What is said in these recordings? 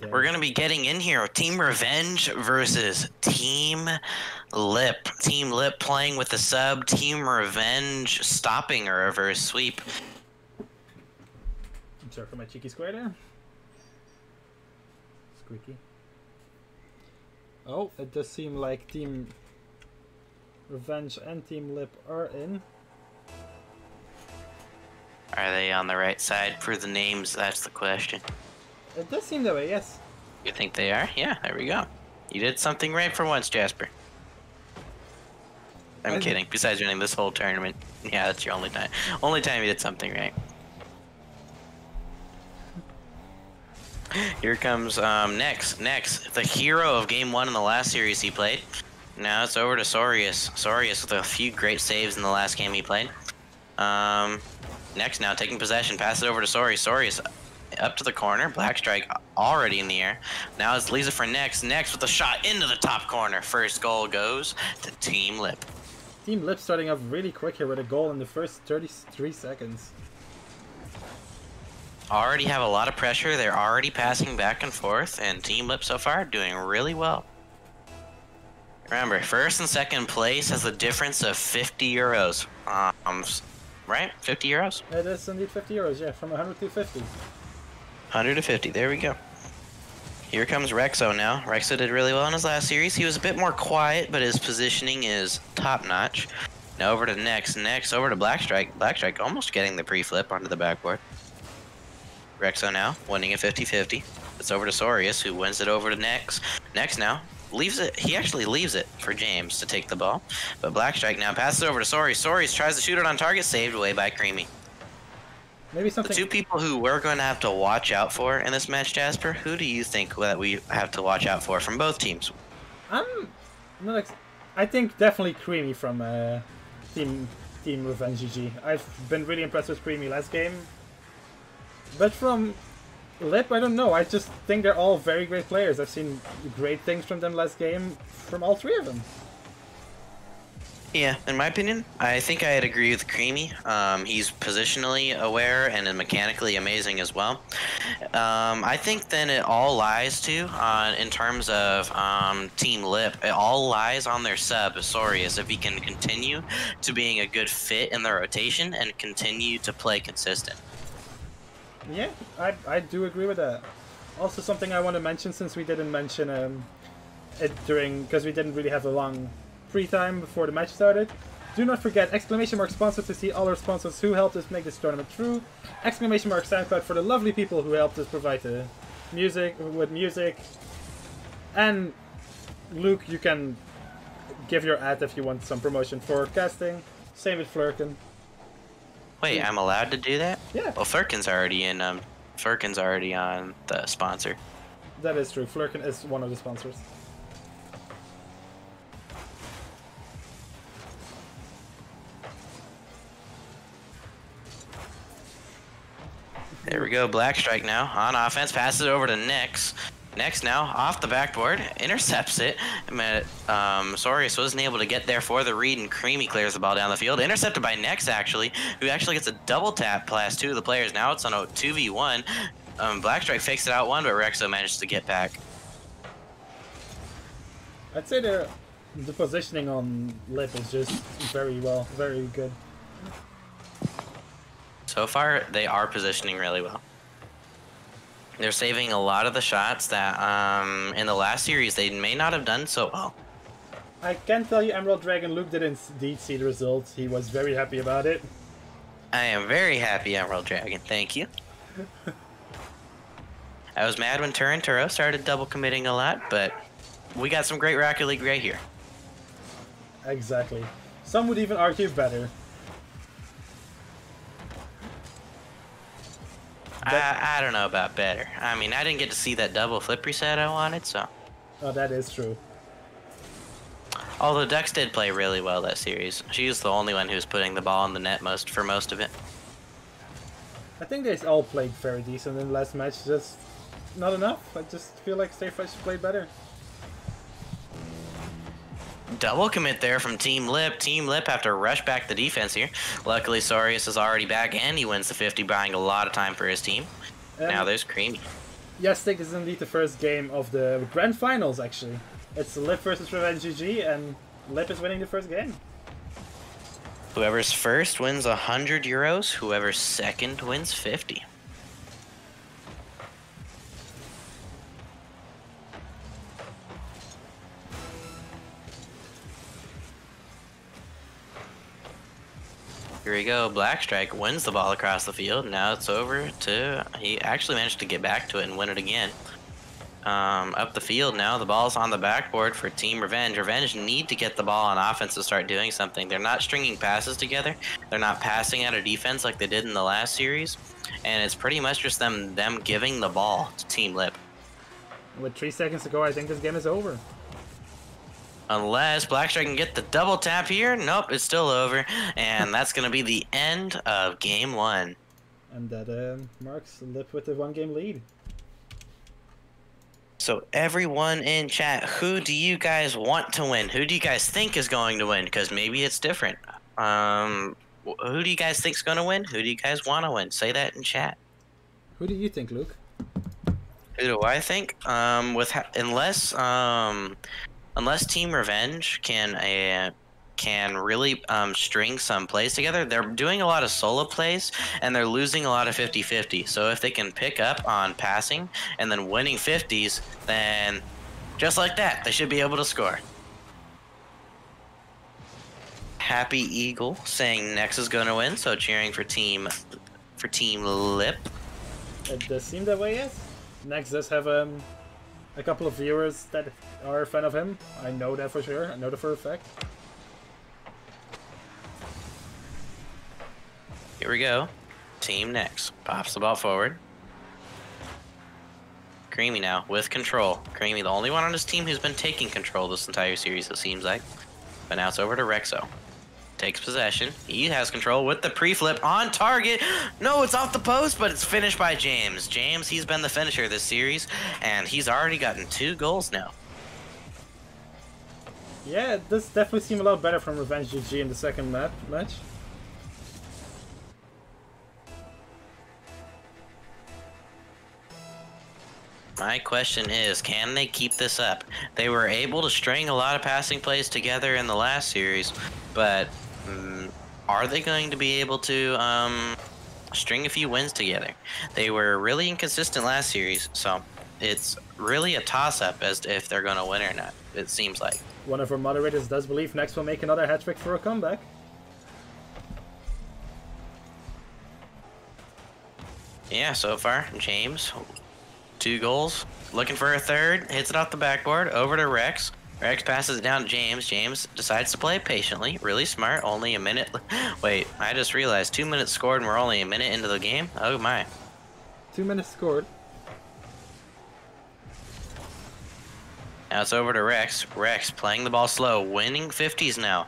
We're gonna be getting in here. Team Revenge versus Team Lip. Team Lip playing with the sub. Team Revenge stopping a reverse sweep. I'm sorry for my cheeky square there. Squeaky. Oh, it does seem like Team Revenge and Team Lip are in. Are they on the right side for the names? That's the question. It does seem that way, yes. You think they are? Yeah, there we go. You did something right for once, Jasper. I'm I- kidding. Besides winning this whole tournament, yeah, that's your only time. Only time you did something right. Here comes um, Nex. Nex, the hero of Game One in the last series he played. Now it's over to Sorius. Sorius with a few great saves in the last game he played. Um, Nex, now taking possession, pass it over to Sorius. Sorius up to the corner. Black Strike already in the air. Now it's Lisa for Nex. Nex with a shot into the top corner. First goal goes to Team Lip. Team Lip starting off really quick here with a goal in the first 33 seconds. Already have a lot of pressure. They're already passing back and forth, and Team Lip so far doing really well. Remember, first and second place has a difference of 50 euros. Um, right? 50 euros? It is indeed 50 euros, yeah, from 100 to 50. 100 to 50. There we go. Here comes Rexo now. Rexo did really well in his last series. He was a bit more quiet, but his positioning is top notch. Now over to Nex. Nex over to Blackstrike. Blackstrike almost getting the pre-flip onto the backboard. Rexo now winning a 50-50. It's over to Sorius who wins it over to Nex. Nex now leaves it. He actually leaves it for James to take the ball. But Blackstrike now passes it over to Sorius. Sorius tries to shoot it on target, saved away by Creamy. Maybe something. The two people who we're going to have to watch out for in this match, Jasper, who do you think that we have to watch out for from both teams? I'm not. Ex- I think definitely Creamy from uh, Team Team Revenge GG. I've been really impressed with Creamy last game, but from Lip, I don't know. I just think they're all very great players. I've seen great things from them last game from all three of them. Yeah, in my opinion, I think I'd agree with Creamy. Um, he's positionally aware and mechanically amazing as well. Um, I think then it all lies to, uh, in terms of um, Team Lip, it all lies on their sub, Sorius, if he can continue to being a good fit in the rotation and continue to play consistent. Yeah, I I do agree with that. Also, something I want to mention since we didn't mention um, it during because we didn't really have a long free time before the match started. Do not forget exclamation mark sponsor to see all our sponsors who helped us make this tournament through. Exclamation mark SoundCloud for the lovely people who helped us provide the music with music. And Luke, you can give your ad if you want some promotion for casting. Same with Flurkin. Wait, I'm allowed to do that? Yeah. Well, Firkin's already in. Um, Firkin's already on the sponsor. That is true. Flurkin is one of the sponsors. There we go. Black Strike now on offense. Passes it over to Nex. Nex now off the backboard, intercepts it. Um, Sorius wasn't able to get there for the read, and Creamy clears the ball down the field. Intercepted by Nex actually, who actually gets a double tap past two of the players. Now it's on a two v one. Um, Black Strike fakes it out one, but Rexo managed to get back. I'd say the the positioning on lip is just very well, very good. So far, they are positioning really well. They're saving a lot of the shots that um, in the last series they may not have done so well. I can tell you, Emerald Dragon Luke did indeed see the results. He was very happy about it. I am very happy, Emerald Dragon. Thank you. I was mad when Turin Turo started double committing a lot, but we got some great Rocket League right here. Exactly. Some would even argue better. I, I don't know about better. I mean, I didn't get to see that double flip reset I wanted, so. Oh, that is true. Although Dex did play really well that series. She's the only one who's putting the ball in the net most for most of it. I think they all played very decent in the last match. Just not enough. I just feel like Stayfresh played better. Uh, Double commit there from Team Lip. Team Lip have to rush back the defense here. Luckily, Sorius is already back, and he wins the 50, buying a lot of time for his team. And now there's Creamy. yes, this is indeed the first game of the grand finals. Actually, it's Lip versus Revenge GG, and Lip is winning the first game. Whoever's first wins 100 euros, whoever's second wins 50. Here we go. Blackstrike wins the ball across the field. Now it's over to. He actually managed to get back to it and win it again. Um, up the field now. The ball's on the backboard for Team Revenge. Revenge need to get the ball on offense to start doing something. They're not stringing passes together. They're not passing out of defense like they did in the last series. And it's pretty much just them them giving the ball to Team Lip. With three seconds to go, I think this game is over. Unless Blackstrike can get the double tap here. Nope, it's still over. And that's going to be the end of game one. And that uh, marks Lip with the one game lead. So everyone in chat, who do you guys want to win? Who do you guys think is going to win? Because maybe it's different. Um, who do you guys think is going to win? Who do you guys want to win? Say that in chat. Who do you think, Luke? Who do I think? Um, with unless um, unless Team Revenge can uh, can really um, string some plays together, they're doing a lot of solo plays and they're losing a lot of 50-50. So if they can pick up on passing and then winning 50s, then just like that, they should be able to score. Happy Eagle saying Nex is going to win, so cheering for team for Team Lip. It does seem that way, yes. Nex does have um, a couple of viewers that are a fan of him. I know that for sure. I know that for a fact. Here we go. Team next. Pops the ball forward. Creamy now with control. Creamy, the only one on his team who's been taking control this entire series, it seems like. But now it's over to Rexo. Takes possession. He has control with the pre-flip on target. No, it's off the post, but it's finished by James. James, he's been the finisher this series, and he's already gotten two goals now. Yeah, this definitely seemed a lot better from Revenge GG in the second map match. My question is, can they keep this up? They were able to string a lot of passing plays together in the last series, but are they going to be able to um, string a few wins together? They were really inconsistent last series, so it's really a toss-up as to if they're going to win or not, it seems like. One of our moderators does believe Nex will make another hat trick for a comeback. Yeah, so far, James Two goals. Looking for a third. Hits it off the backboard. Over to Rex. Rex passes it down to James. James decides to play patiently. Really smart. Only a minute. Wait, I just realized two minutes scored and we're only a minute into the game. Oh my. Two minutes scored. Now it's over to Rex. Rex playing the ball slow, winning 50s now.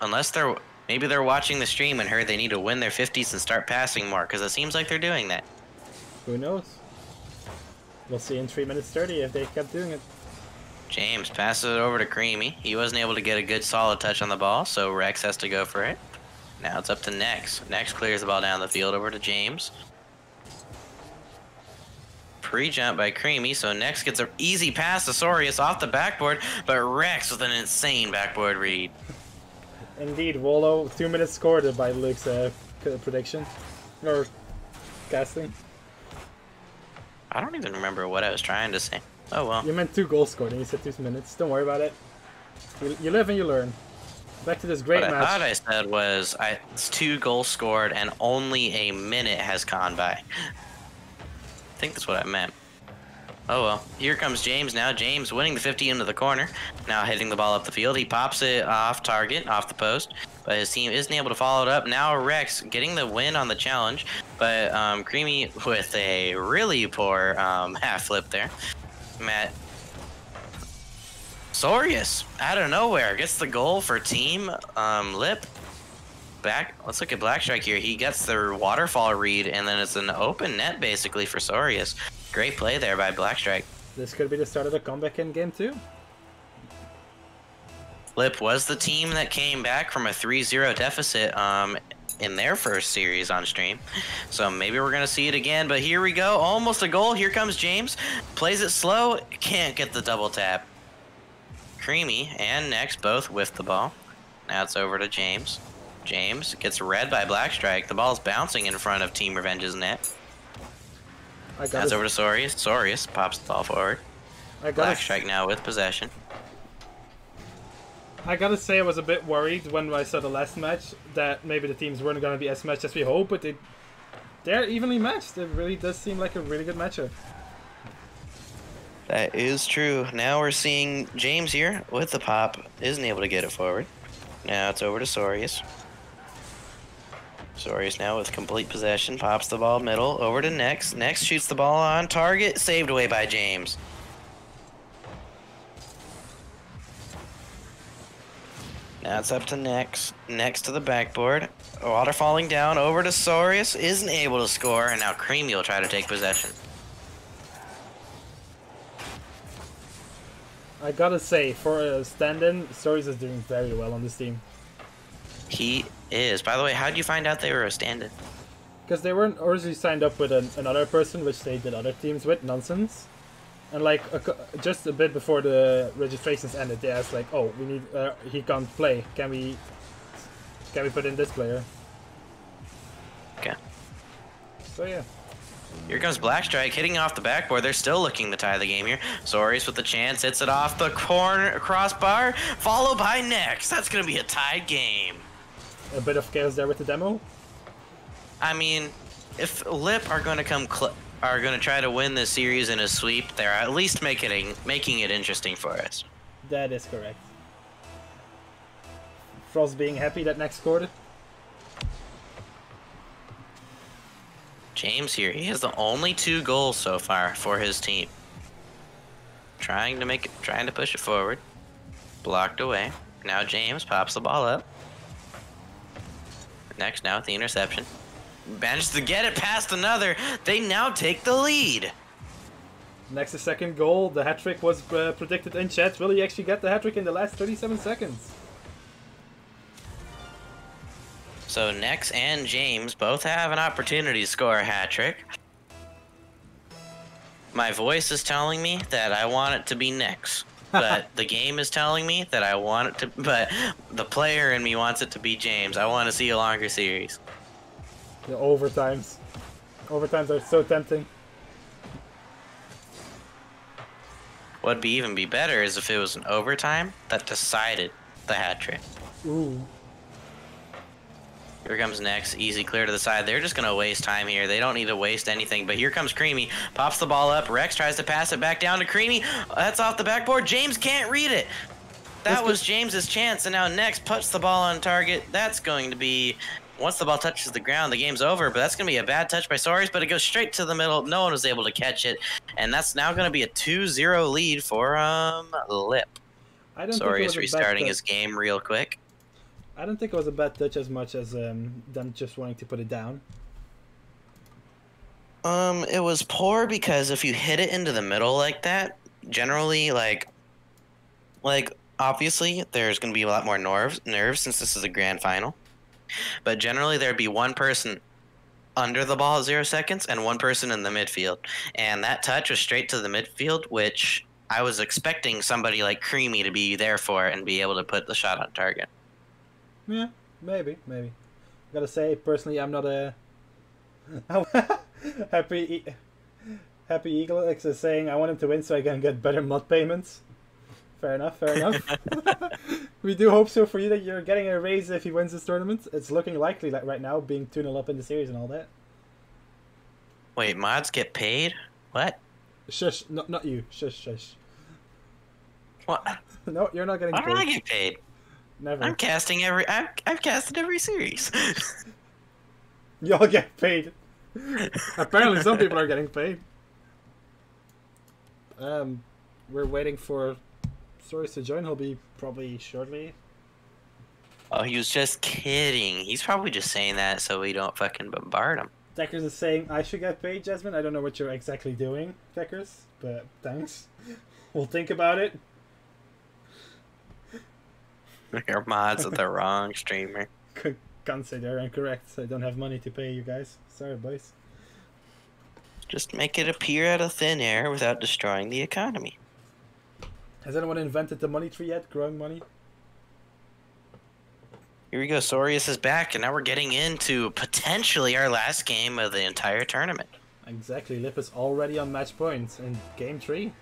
Unless they're maybe they're watching the stream and heard they need to win their 50s and start passing more because it seems like they're doing that. Who knows? We'll see in 3 minutes 30 if they kept doing it. James passes it over to Creamy. He wasn't able to get a good solid touch on the ball, so Rex has to go for it. Now it's up to Nex. Nex clears the ball down the field over to James. Pre-jump by Creamy, so Nex gets an easy pass to Sorius off the backboard, but Rex with an insane backboard read. Indeed, Wolo, two minutes scored by Luke's uh, prediction. Or casting. I don't even remember what I was trying to say. Oh well. You meant two goals scored and you said two minutes. Don't worry about it. You, you live and you learn. Back to this great what match. I thought I said was I, it's two goals scored and only a minute has gone by. I think that's what I meant. Oh well, here comes James now. James winning the 50 into the corner. Now hitting the ball up the field. He pops it off target, off the post but his team isn't able to follow it up. Now Rex getting the win on the challenge, but um, Creamy with a really poor um, half flip there. Matt Sorius out of nowhere gets the goal for Team um, Lip. Back, let's look at Blackstrike here. He gets the waterfall read, and then it's an open net basically for Sorius. Great play there by Blackstrike. This could be the start of the comeback in game two. Lip was the team that came back from a 3-0 deficit um, in their first series on stream. So maybe we're going to see it again. But here we go. Almost a goal. Here comes James. Plays it slow. Can't get the double tap. Creamy and Nex both with the ball. Now it's over to James. James gets read by Blackstrike. The ball's bouncing in front of Team Revenge's net. I got That's it. over to Sorius. Sorius pops the ball forward. I got Blackstrike now with possession. I gotta say, I was a bit worried when I saw the last match that maybe the teams weren't gonna be as matched as we hope, but they they're evenly matched. It really does seem like a really good matchup. That is true. Now we're seeing James here with the pop. Isn't able to get it forward. Now it's over to Sorius. Sorius now with complete possession. Pops the ball middle. Over to Nex. Nex shoots the ball on target. Saved away by James. Now it's up to Nex. Nex to the backboard. Water falling down. Over to Sorius. Isn't able to score. And now Creamy will try to take possession. I gotta say, for a stand-in, Sorius is doing very well on this team. He is. By the way, how did you find out they were a stand-in? Because they weren't originally signed up with an, another person, which they did other teams with, nonsense. And like a, just a bit before the registrations ended, they asked like, "Oh, we need uh, he can't play. Can we can we put in this player?" Okay. So yeah, Here comes Blackstrike hitting off the backboard. They're still looking to tie the game here. Sorius with the chance, hits it off the corner crossbar, followed by Nex. That's gonna be a tied game. a bit of chaos there with the demo. I mean, if Lip are gonna come cl- are gonna try to win this series in a sweep, they're at least making it making it interesting for us. That is correct. Frost being happy that next quarter. James here, he has the only two goals so far for his team. Trying to make it, trying to push it forward. Blocked away. Now James pops the ball up. Nex now with the interception. Manages to get it past another. They now take the lead. Nex, the second goal. The hat trick was uh, predicted in chat. Will he actually get the hat trick in the last 37 seconds? So Nex and James both have an opportunity to score a hat trick. My voice is telling me that I want it to be Nex. But the game is telling me that I want it to but the player in me wants it to be James. I want to see a longer series. The overtimes. Overtimes are so tempting. What'd be even be better is if it was an overtime that decided the hat trick. Ooh. Here comes Nex. Easy clear to the side. They're just going to waste time here. They don't need to waste anything. But here comes Creamy. Pops the ball up. Rex tries to pass it back down to Creamy. That's off the backboard. James can't read it. That was James's chance. And now Nex puts the ball on target. That's going to be. Once the ball touches the ground, the game's over. But that's going to be a bad touch by Sorius. But it goes straight to the middle. No one was able to catch it. And that's now going to be a 2 0 lead for um Lip. I don't Sorius restarting his game real quick. I don't think it was a bad touch as much as um, them just wanting to put it down. Um, it was poor because if you hit it into the middle like that, generally, like, like obviously there's gonna be a lot more nerves, nerves since this is a grand final. But generally, there'd be one person under the ball at zero seconds and one person in the midfield, and that touch was straight to the midfield, which I was expecting somebody like Creamy to be there for and be able to put the shot on target. Yeah, maybe, maybe. I Gotta say, personally, I'm not a happy. Happy Eagle X is saying I want him to win so I can get better mod payments. Fair enough, fair enough. we do hope so for you that you're getting a raise if he wins this tournament. It's looking likely that right now, being 2 0 up in the series and all that. Wait, mods get paid? What? Shush, not, not you. Shush, shush. What? No, you're not getting Why don't I get paid? Never. I'm casting every. I've, I've casted every series. Y'all get paid. Apparently, some people are getting paid. Um, we're waiting for Sorius to join. He'll be probably shortly. oh, he was just kidding. He's probably just saying that so we don't fucking bombard him. Deckers is saying I should get paid, Jasmine. I don't know what you're exactly doing, Deckers, but thanks. We'll think about it. Your mods are the wrong streamer. can't say they're incorrect. I don't have money to pay you guys. Sorry, boys. Just make it appear out of thin air without destroying the economy. Has anyone invented the money tree yet? Growing money? Here we go. Sorius is back, and now we're getting into potentially our last game of the entire tournament. Exactly. Lip is already on match points in game three.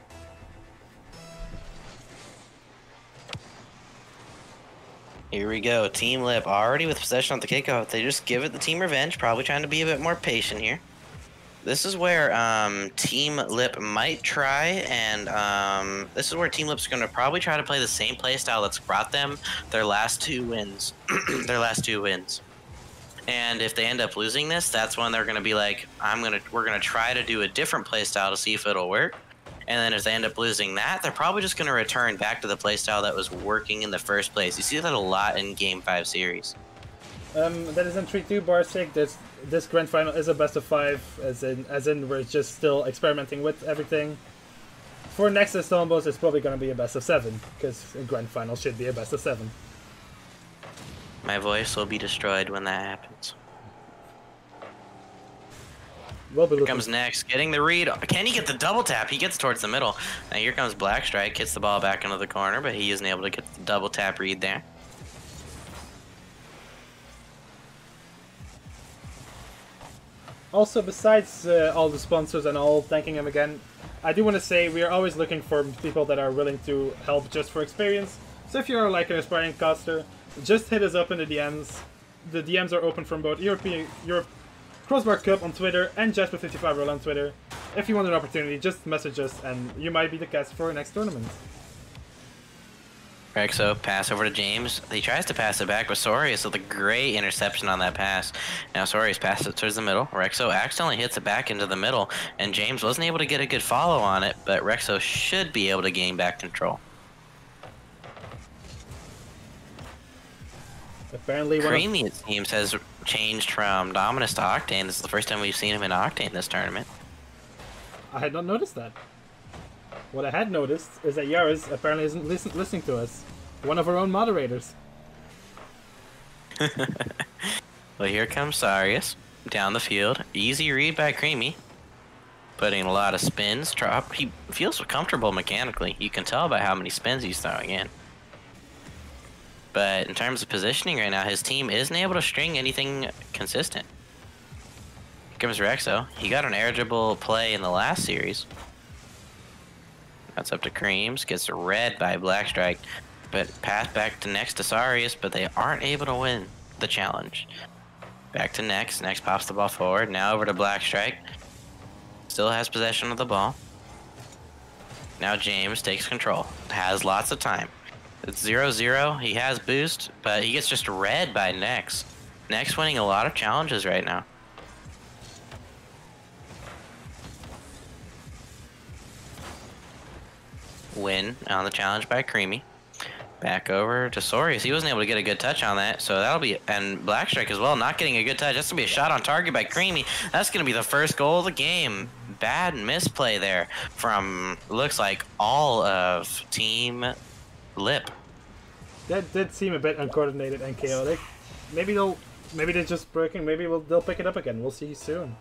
Here we go. Team Lip already with possession at the kickoff. They just give it the Team Revenge, probably trying to be a bit more patient here. This is where um, Team Lip might try, and um, this is where Team Lip's going to probably try to play the same playstyle that's brought them their last two wins. their last two wins. And if they end up losing this, that's when they're going to be like, "I'm gonna, we're going to try to do a different playstyle to see if it'll work." And then if they end up losing that, they're probably just going to return back to the playstyle that was working in the first place. You see that a lot in Game Five series. Um, that is in three two bar six. This this grand final is a best of five, as in as in we're just still experimenting with everything. For next Stombos, it's probably going to be a best of seven because a grand final should be a best of seven. My voice will be destroyed when that happens. We'll Here comes Nex, getting the read. Can he get the double tap? He gets towards the middle. Now here comes Black Strike, gets the ball back into the corner, but he isn't able to get the double tap read there. Also, besides uh, all the sponsors and all thanking them again, I do want to say we are always looking for people that are willing to help just for experience. So if you're like an aspiring caster, just hit us up in the DMs. The DMs are open from both European Europe Crossbar Cup on Twitter and Jasper55 Roll on Twitter. If you want an opportunity, just message us and you might be the cast for our next tournament. Rexo, pass over to James. He tries to pass it back, but Sorius with a great interception on that pass. Now Sorius passes it towards the middle. Rexo accidentally hits it back into the middle, and James wasn't able to get a good follow on it, but Rexo should be able to gain back control. Apparently, Creamy, it seems, has changed from Dominus to Octane. This is the first time we've seen him in Octane this tournament. I had not noticed that. What I had noticed is that Yaris apparently isn't listen, listening to us. One of our own moderators. Well, here comes Sorius down the field. Easy read by Creamy. Putting a lot of spins. Drop. He feels comfortable mechanically. You can tell by how many spins he's throwing in. But in terms of positioning right now, his team isn't able to string anything consistent. Here comes Rexo. He got an eligible play in the last series. That's up to Creams. Gets read by Black Strike. But pass back to Nex to Sorius, but they aren't able to win the challenge. Back to Nex. Nex pops the ball forward. Now over to Black Strike. Still has possession of the ball. Now James takes control. Has lots of time. It's 0-0. He has boost, but he gets just read by Nex. Nex winning a lot of challenges right now. Win on the challenge by Creamy. Back over to Sorius. He wasn't able to get a good touch on that, so that'll be and Blackstrike as well, not getting a good touch. That's gonna be a shot on target by Creamy. That's gonna be the first goal of the game. Bad misplay there from looks like all of Team Lip. That did seem a bit uncoordinated and chaotic. Maybe they'll, maybe they're just breaking. Maybe we'll, they'll pick it up again. We'll see soon.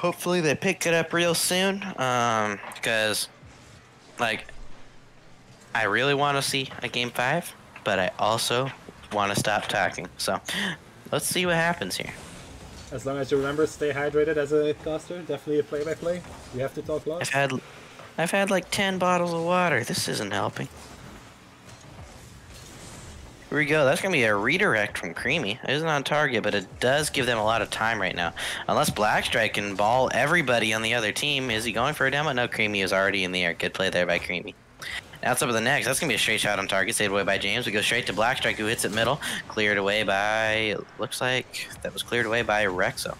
Hopefully they pick it up real soon, um, because like I really want to see a game five, but I also want to stop talking. So let's see what happens here. As long as you remember, stay hydrated as a caster. Definitely a play-by-play. You have to talk I've had I've had like 10 bottles of water. This isn't helping. Here we go. That's going to be a redirect from Creamy. It isn't on target, but it does give them a lot of time right now. Unless Blackstrike can ball everybody on the other team. Is he going for a demo? No, Creamy is already in the air. Good play there by Creamy. Now it's up to the next. That's going to be a straight shot on target. Saved away by James. We go straight to Blackstrike, who hits it middle. Cleared away by... Looks like that was cleared away by Rexo.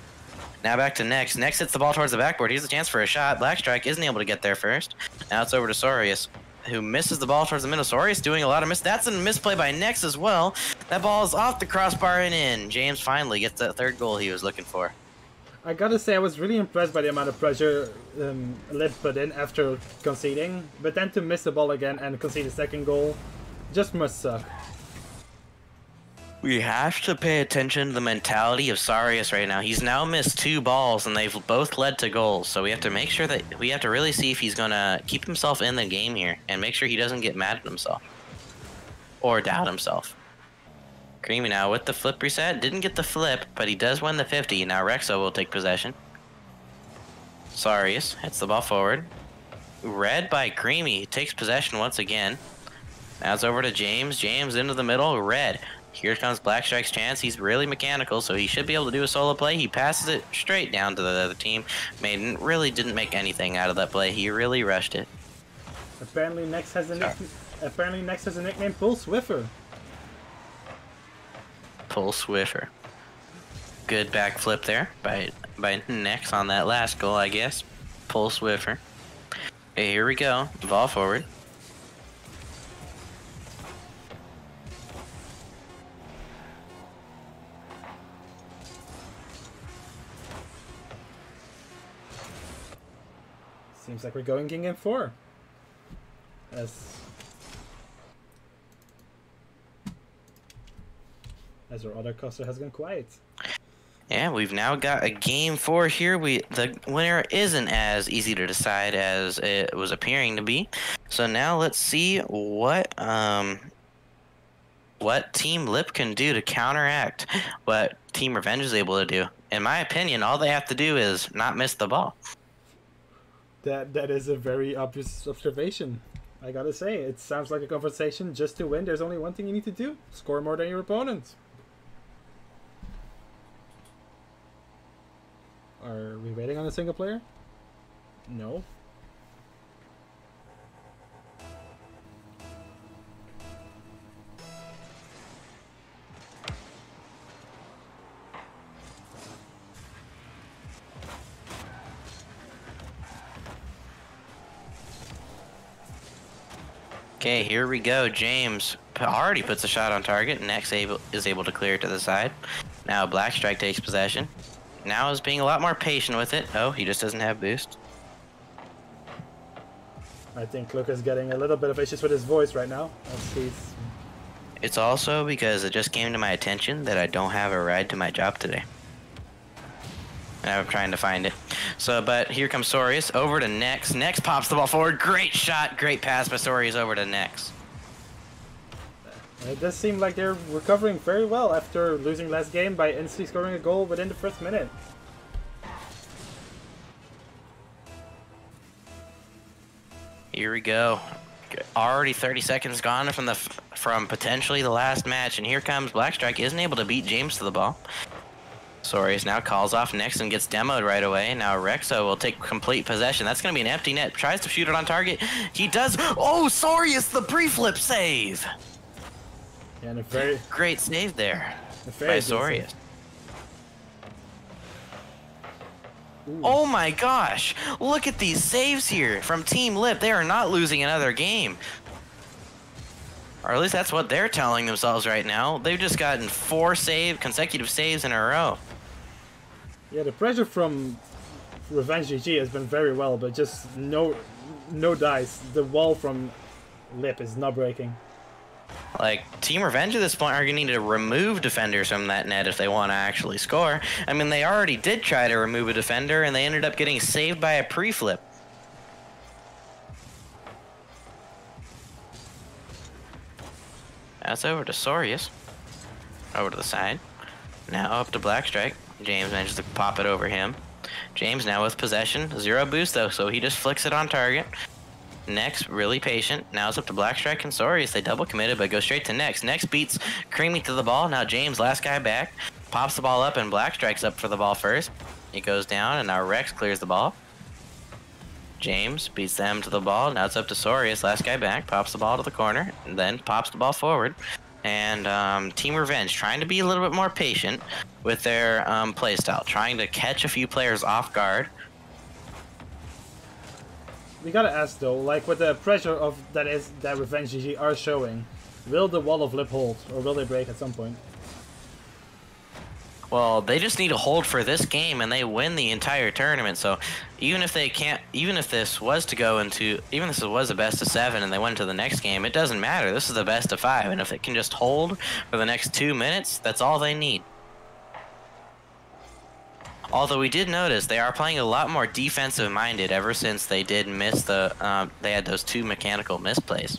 Now back to Nex. Nex hits the ball towards the backboard. Here's a chance for a shot. Blackstrike isn't able to get there first. Now it's over to Sorius, who misses the ball towards the. Sorius doing a lot of miss. That's a misplay by Nex as well. That ball is off the crossbar and in. James finally gets that third goal he was looking for. I gotta say, I was really impressed by the amount of pressure um, Lip put in after conceding, but then to miss the ball again and concede a second goal, just must suck. We have to pay attention to the mentality of Sorius right now. He's now missed two balls and they've both led to goals. So we have to make sure that we have to really see if he's going to keep himself in the game here and make sure he doesn't get mad at himself or doubt himself. Creamy now with the flip reset. Didn't get the flip, but he does win the 50. Now Rexo will take possession. Sorius hits the ball forward. Read by Creamy takes possession once again. Now it's over to James. James into the middle. Red here comes Blackstrike's chance. He's really mechanical, so he should be able to do a solo play. He passes it straight down to the other team. Maiden really didn't make anything out of that play. He really rushed it. Apparently, Nex has a nick- apparently Nex has a nickname, Pull Swiffer. Pull Swiffer. Good backflip there by by Nex on that last goal, I guess. Pull Swiffer. Okay, here we go. Ball forward. Seems like we're going in 4. As... As our other coaster has gone quiet. Yeah, we've now got a game four here. We the winner isn't as easy to decide as it was appearing to be. So now let's see what um what Team Lip can do to counteract what Team Revenge is able to do. In my opinion, all they have to do is not miss the ball. That that is a very obvious observation. I gotta say, it sounds like a conversation. Just to win, there's only one thing you need to do: score more than your opponent. Are we waiting on a single player? No. Okay, here we go. James already puts a shot on target. Nex able, is able to clear it to the side. Now Black Strike takes possession. Now is being a lot more patient with it. Oh, he just doesn't have boost. I think Luca's getting a little bit of issues with his voice right now. It's also because it just came to my attention that I don't have a ride to my job today. And I'm trying to find it. So, but here comes Sorius over to Nex. Nex pops the ball forward. Great shot. Great pass by Sorius over to Nex. It does seem like they're recovering very well after losing last game by instantly scoring a goal within the first minute. Here we go. Already 30 seconds gone from the from potentially the last match, and here comes Blackstrike. Isn't able to beat James to the ball. Sorius now calls off Nex and gets demoed right away. Now Rexo will take complete possession. That's going to be an empty net. Tries to shoot it on target. He does. Oh, Sorius, the pre-flip save. Yeah, and a very great save there by Sorius. Oh my gosh! Look at these saves here from Team Lip. They are not losing another game. Or at least that's what they're telling themselves right now. They've just gotten four save consecutive saves in a row. Yeah, the pressure from Revenge GG has been very well, but just no no dice. The wall from Lip is not breaking. Like, Team Revenge at this point are going to need to remove defenders from that net if they want to actually score. I mean, they already did try to remove a defender, and they ended up getting saved by a pre-flip. That's over to Sorius. Over to the side. Now up to Blackstrike. James manages to pop it over him. James now with possession. Zero boost though, so he just flicks it on target. Nex, really patient. Now it's up to Blackstrike and Sorius. They double committed, but go straight to Nex. Nex beats Creamy to the ball. Now James, last guy back, pops the ball up, and Blackstrike's up for the ball first. He goes down, and now Rex clears the ball. James beats them to the ball. Now it's up to Sorius, last guy back, pops the ball to the corner, and then pops the ball forward. And um, Team Revenge trying to be a little bit more patient with their um, playstyle, trying to catch a few players off guard we gotta ask though, like with the pressure of that is that Revenge GG are showing, will the wall of lip hold or will they break at some point? Well, they just need to hold for this game and they win the entire tournament. So even if they can't, even if this was to go into, even if this was a best of seven and they went to the next game, it doesn't matter. This is the best of five. And if it can just hold for the next two minutes, that's all they need. Although we did notice they are playing a lot more defensive minded ever since they did miss the, um, they had those two mechanical misplays.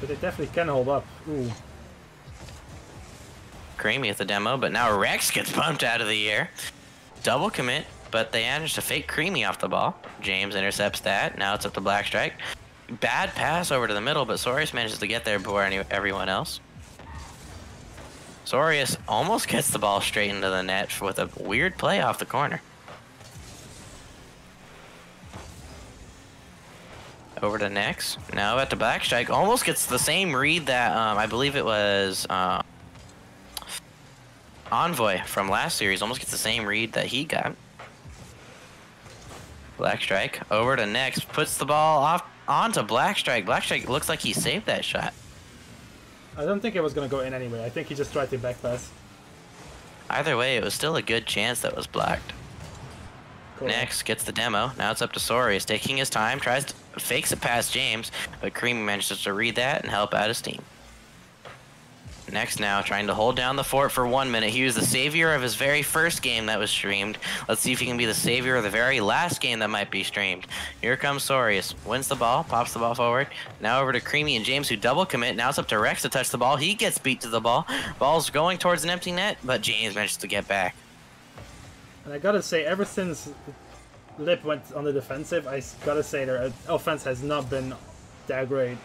But they definitely can hold up. Ooh. Creamy at the demo, but now Rex gets bumped out of the air. Double commit, but they managed to fake Creamy off the ball. James intercepts that. Now it's up to Black Strike. Bad pass over to the middle, but Sorius manages to get there before any, everyone else. Sorius almost gets the ball straight into the net with a weird play off the corner. Over to Nex. Now at the Black Strike. Almost gets the same read that um, I believe it was... Uh, Envoy from last series almost gets the same read that he got. Black Strike over to Nex, puts the ball off onto Black Strike. Black Strike looks like he saved that shot. I don't think it was gonna go in anyway. I think he just tried to back pass. Either way, it was still a good chance that was blocked. Cool. Nex gets the demo. Now it's up to Sorius, taking his time, tries to fakes it past James, but Creamy manages to read that and help out his team. Nex now, trying to hold down the fort for one minute. He was the savior of his very first game that was streamed. Let's see if he can be the savior of the very last game that might be streamed. Here comes Sorius. Wins the ball, pops the ball forward. Now over to Creamy and James who double commit. Now it's up to Rex to touch the ball. He gets beat to the ball. Ball's going towards an empty net, but James manages to get back. And I gotta say, ever since Lip went on the defensive, I gotta say their uh, offense has not been that great.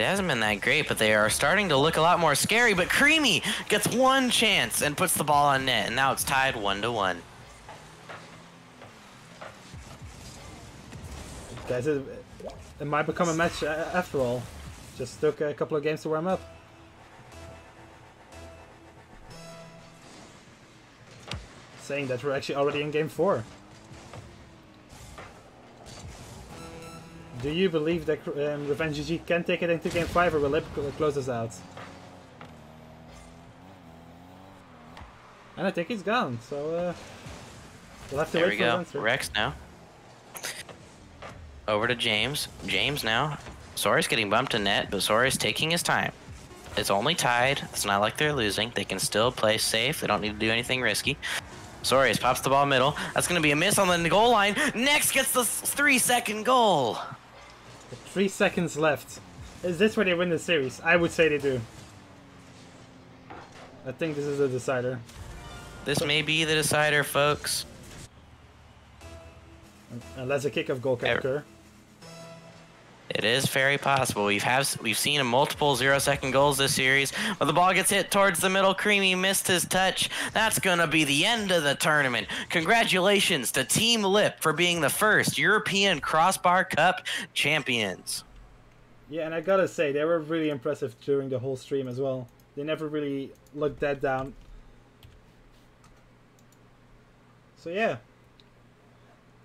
It hasn't been that great, but they are starting to look a lot more scary. But Creamy gets one chance and puts the ball on net, and now it's tied one to one. Guys, it, it might become a match uh, after all. Just took a couple of games to warm up. Saying that we're actually already in game four. Do you believe that um, Revenge GG can take it into game 5 or will it close us out? And I think he's gone, so uh, we'll have to there wait we for go. answer. Rex now. Over to James. James now. Sorius getting bumped to net, but Sorius taking his time. It's only tied. It's not like they're losing. They can still play safe. They don't need to do anything risky. Sorius pops the ball middle. That's going to be a miss on the goal line. Nex gets the three second goal. Three seconds left. Is this where they win the series? I would say they do. I think this is the decider. This may be the decider, folks. Unless a kick of goal can occur. It is very possible. We've have we've seen multiple zero second goals this series, but the ball gets hit towards the middle. Creamy missed his touch. That's gonna be the end of the tournament. Congratulations to Team Lip for being the first European Crossbar Cup champions. Yeah, and I gotta say, they were really impressive during the whole stream as well. They never really looked that down. So yeah.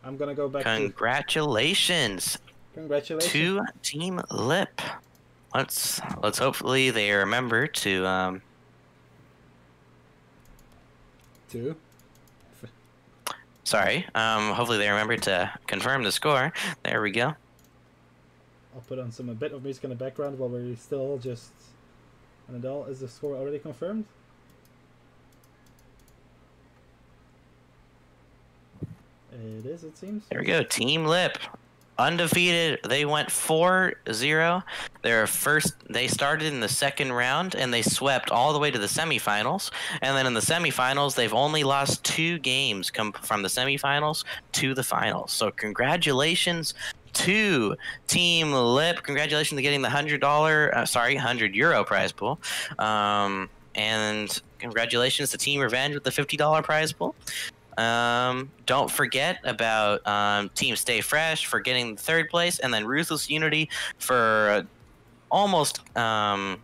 I'm gonna go back to... Congratulations Congratulations. to Team Lip. Let's let's hopefully they remember to um Two. sorry. Um hopefully they remember to confirm the score. There we go. I'll put on some a bit of music in the background while we're still just... Nadal, is the score already confirmed? It is, it seems. There we go. Team Lip. Undefeated. They went 4-0. Their first they started in the second round and they swept all the way to the semifinals. And then in the semifinals, they've only lost two games come from the semifinals to the finals. So congratulations to Team Lip. Congratulations to getting the hundred dollar, uh, sorry, hundred euro prize pool. Um, and congratulations to Team Revenge with the fifty dollar prize pool. Um, don't forget about um, Team Stay Fresh for getting third place, and then Ruthless Unity for almost um,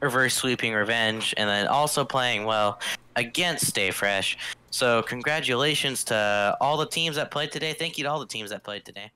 reverse sweeping Revenge, and then also playing well against Stay Fresh. So, congratulations to all the teams that played today. Thank you to all the teams that played today.